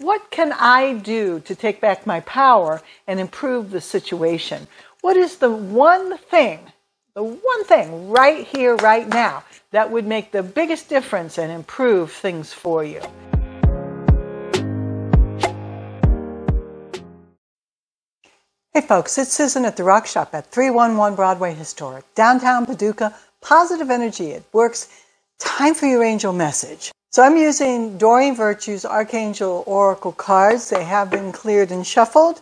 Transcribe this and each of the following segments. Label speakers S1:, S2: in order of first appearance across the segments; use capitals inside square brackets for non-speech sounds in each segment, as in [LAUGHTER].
S1: What can I do to take back my power and improve the situation? What is the one thing, the one thing right here, right now, that would make the biggest difference and improve things for you? Hey folks, it's Susan at the Rock Shop at 311 Broadway Historic, downtown Paducah. Positive energy, it works. Time for your angel message. So I'm using Doreen Virtue's Archangel Oracle cards. They have been cleared and shuffled.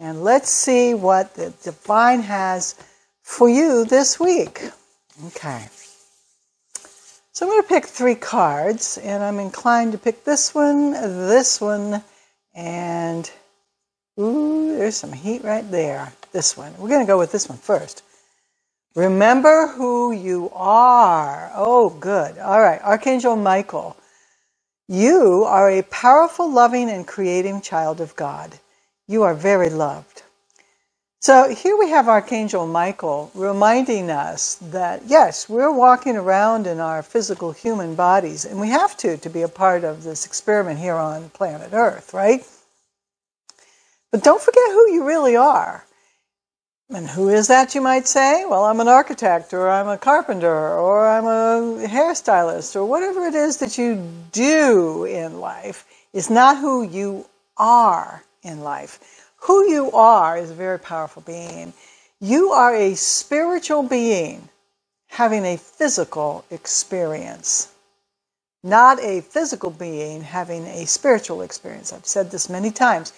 S1: And let's see what the divine has for you this week. Okay. So I'm going to pick three cards, and I'm inclined to pick this one, this one, and ooh, there's some heat right there. This one. We're going to go with this one first. Remember who you are. Oh, good. All right. Archangel Michael. You are a powerful, loving, and creating child of God. You are very loved. So here we have Archangel Michael reminding us that, yes, we're walking around in our physical human bodies, and we have to to be a part of this experiment here on planet Earth, right? But don't forget who you really are. And who is that, you might say? Well, I'm an architect, or I'm a carpenter, or I'm a hairstylist, or whatever it is that you do in life is not who you are in life. Who you are is a very powerful being. You are a spiritual being having a physical experience, not a physical being having a spiritual experience. I've said this many times.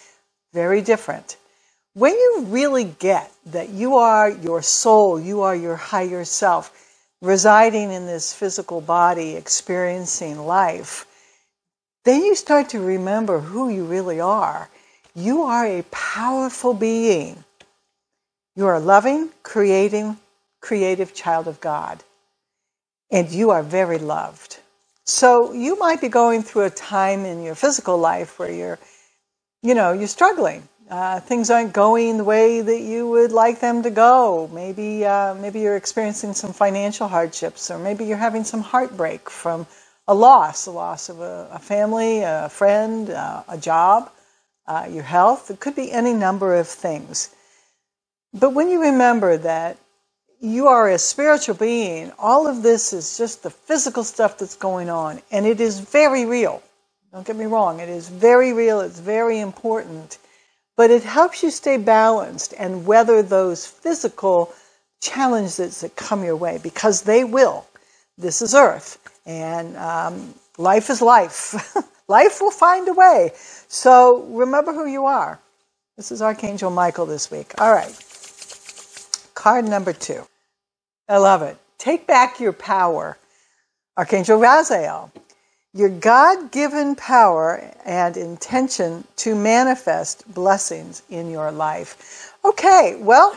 S1: Very different. When you really get that you are your soul, you are your higher self, residing in this physical body, experiencing life, then you start to remember who you really are. You are a powerful being. You are a loving, creating, creative child of God. And you are very loved. So you might be going through a time in your physical life where you're, you know, you're struggling uh, things aren't going the way that you would like them to go. Maybe, uh, maybe you're experiencing some financial hardships, or maybe you're having some heartbreak from a loss, a loss of a, a family, a friend, uh, a job, uh, your health. It could be any number of things. But when you remember that you are a spiritual being, all of this is just the physical stuff that's going on, and it is very real. Don't get me wrong, it is very real, it's very important but it helps you stay balanced and weather those physical challenges that come your way because they will. This is Earth, and um, life is life. [LAUGHS] life will find a way. So remember who you are. This is Archangel Michael this week. All right. Card number two. I love it. Take back your power. Archangel Raziel your God given power and intention to manifest blessings in your life. Okay, well,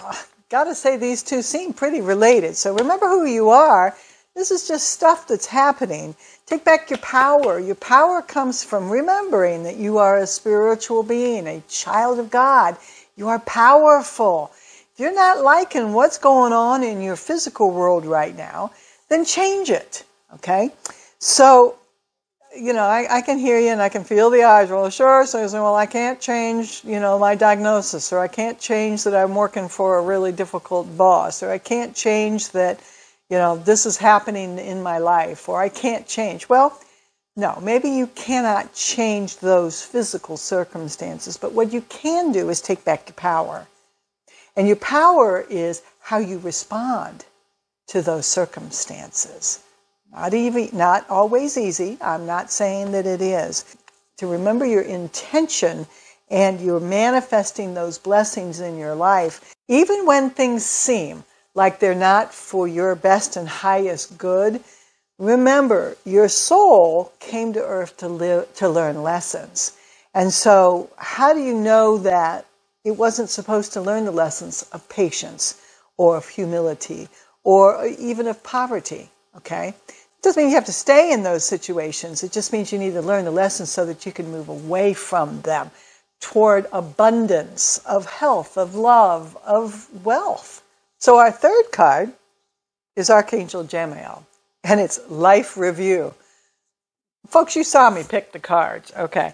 S1: gotta say these two seem pretty related. So remember who you are. This is just stuff that's happening. Take back your power. Your power comes from remembering that you are a spiritual being, a child of God. You are powerful. If you're not liking what's going on in your physical world right now, then change it. Okay? So you know, I, I, can hear you and I can feel the eyes roll. Sure, so I say, well, I can't change, you know, my diagnosis, or I can't change that I'm working for a really difficult boss, or I can't change that, you know, this is happening in my life, or I can't change. Well, no, maybe you cannot change those physical circumstances, but what you can do is take back your power. And your power is how you respond to those circumstances. Not, even, not always easy. I'm not saying that it is. To remember your intention and you're manifesting those blessings in your life, even when things seem like they're not for your best and highest good, remember your soul came to earth to live to learn lessons. And so, how do you know that it wasn't supposed to learn the lessons of patience or of humility or even of poverty? Okay? Doesn't mean you have to stay in those situations. It just means you need to learn the lessons so that you can move away from them toward abundance of health, of love, of wealth. So our third card is Archangel Jeremiel, and it's life review. Folks, you saw me pick the cards. Okay.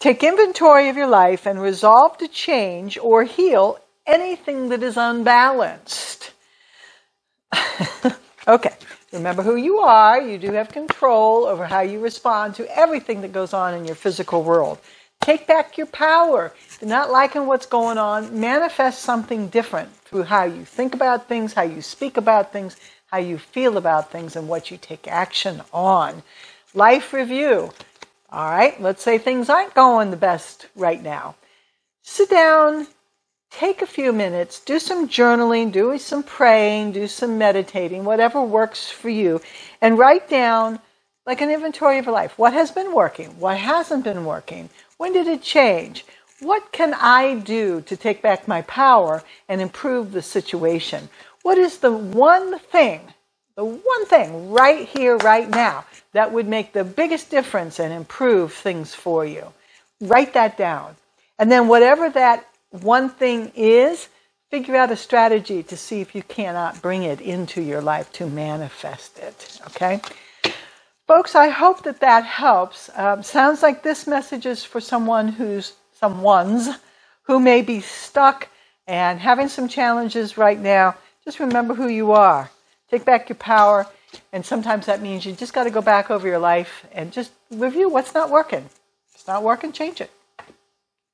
S1: Take inventory of your life and resolve to change or heal anything that is unbalanced. [LAUGHS] okay, remember who you are. You do have control over how you respond to everything that goes on in your physical world. Take back your power. Not liking what's going on, manifest something different through how you think about things, how you speak about things, how you feel about things, and what you take action on. Life review. All right, let's say things aren't going the best right now. Sit down, take a few minutes, do some journaling, do some praying, do some meditating, whatever works for you, and write down like an inventory of your life. What has been working? What hasn't been working? When did it change? What can I do to take back my power and improve the situation? What is the one thing, the one thing right here, right now, that would make the biggest difference and improve things for you? Write that down. And then, whatever that one thing is, figure out a strategy to see if you cannot bring it into your life to manifest it. Okay? Folks, I hope that that helps. Um, sounds like this message is for someone who's someone's who may be stuck and having some challenges right now. Just remember who you are. Take back your power. And sometimes that means you just got to go back over your life and just review what's not working. If it's not working, change it.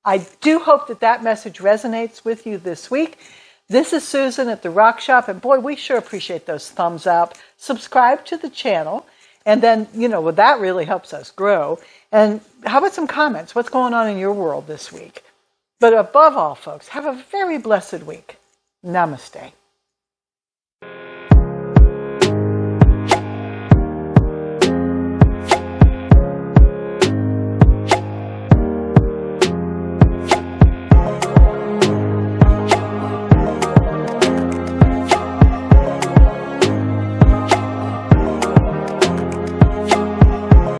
S1: I do hope that that message resonates with you this week. This is Susan at the Rock Shop, and boy, we sure appreciate those thumbs up. Subscribe to the channel. And then, you know, well, that really helps us grow. And how about some comments? What's going on in your world this week? But above all, folks, have a very blessed week. Namaste.